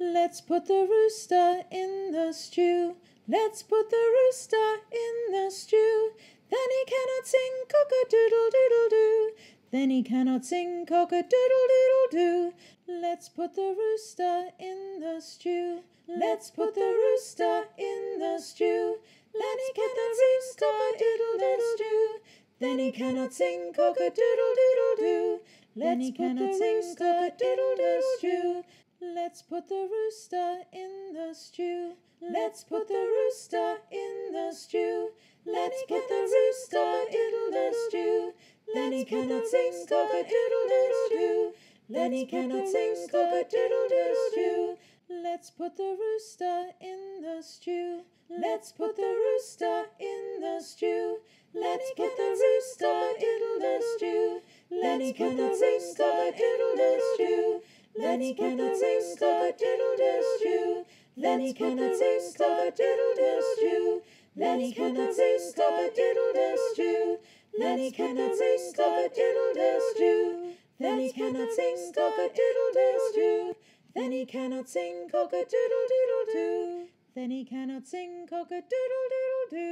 Let's put the rooster in the stew. Let's put the rooster in the stew. Then he cannot sing cock a doodle doodle doo. Then he cannot sing cock a doodle doodle doo. Let's put the rooster in the stew. Let's put the rooster in the stew. Let's put the rooster in the stew. Then he cannot sing cock a doodle doodle doo. Then he cannot sing cock a doodle doodle doo. Let's put the rooster in the stew. Let's put the rooster in the stew. Let's put the rooster in the stew. Let's put the rooster, in the stew. Then he cannot sing cock a doodle doodle stew. Then he cannot sing cock a doodle doodle stew. Let's put the rooster in the stew. Let's put the rooster in the stew. Let's put the rooster in the stew. Let's put the rooster in the stew. Then he cannot sing doodle doodle stew. Then he cannot sing doodle doodle stew. Then he cannot sing cock a doodle doodle stew. Then he cannot sing cock a doodle doodle stew. Then he cannot sing cock a doodle doodle stew. Then he cannot sing cock a doodle doodle doo. Then he cannot sing cock a doodle doodle doo.